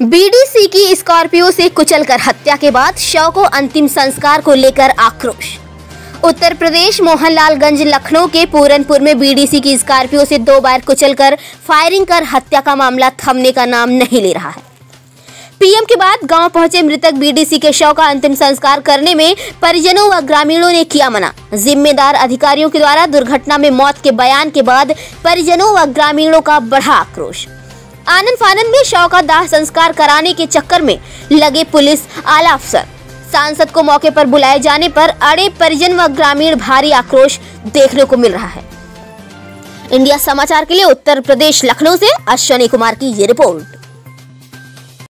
BDC की Scorpio से कुचलकर हत्या के बाद शव को अंतिम संस्कार को लेकर आक्रोश। उत्तर प्रदेश मोहनलालगंज लखनऊ के पूरनपुर में बीडीसी की स्कॉर्पियो से दो बार कुचलकर फायरिंग कर हत्या का मामला थमने का नाम नहीं ले रहा है। पीएम के बाद गाँव पहुँचे मृतक बीडीसी के शव का अंतिम संस्कार करने में परिजनों व ग्रामीणों ने किया मना। जिम्मेदार अधिकारियों के द्वारा दुर्घटना में मौत के बयान के बाद परिजनों व ग्रामीणों का बढ़ा आक्रोश। आनंद फानंद में शव का दाह संस्कार कराने के चक्कर में लगे पुलिस आला अफसर। सांसद को मौके पर बुलाए जाने पर अड़े परिजन व ग्रामीण भारी आक्रोश देखने को मिल रहा है। इंडिया समाचार के लिए उत्तर प्रदेश, लखनऊ से अश्वनी कुमार की ये रिपोर्ट।